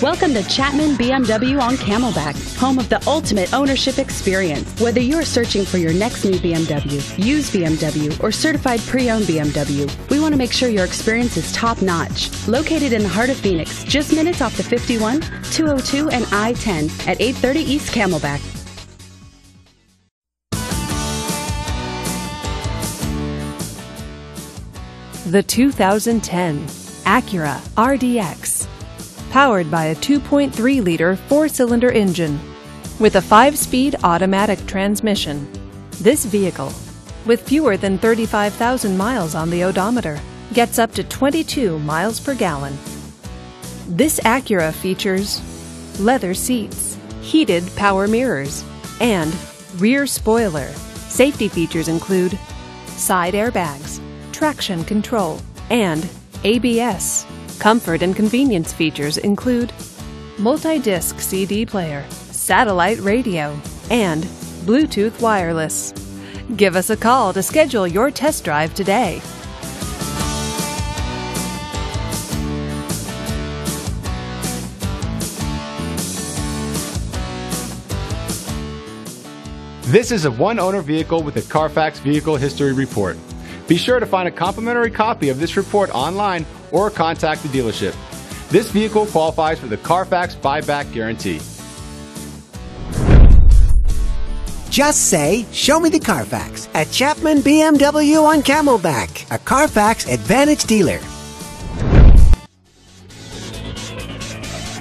Welcome to Chapman BMW on Camelback, home of the ultimate ownership experience. Whether you're searching for your next new BMW, used BMW, or certified pre-owned BMW, we want to make sure your experience is top notch. Located in the heart of Phoenix, just minutes off the 51, 202, and I-10 at 830 East Camelback. The 2010 Acura RDX. Powered by a 2.3 liter four cylinder engine with a 5 speed automatic transmission. This vehicle, with fewer than 35,000 miles on the odometer, gets up to 22 miles per gallon. This Acura features leather seats, heated power mirrors, and rear spoiler. Safety features include side airbags, traction control, and ABS. Comfort and convenience features include multi-disc CD player, satellite radio, and Bluetooth wireless. Give us a call to schedule your test drive today. This is a one owner vehicle with a Carfax Vehicle History Report. Be sure to find a complimentary copy of this report online or contact the dealership. This vehicle qualifies for the Carfax buyback guarantee. Just say, Show me the Carfax at Chapman BMW on Camelback, a Carfax Advantage dealer.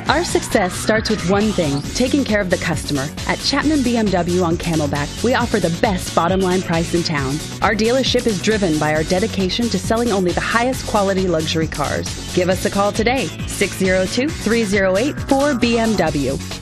Our success starts with one thing taking care of the customer. At Chapman BMW on Camelback, we offer the best bottom line price in town. Our dealership is driven by our dedication to selling only the highest quality luxury cars. Give us a call today 602 308 4BMW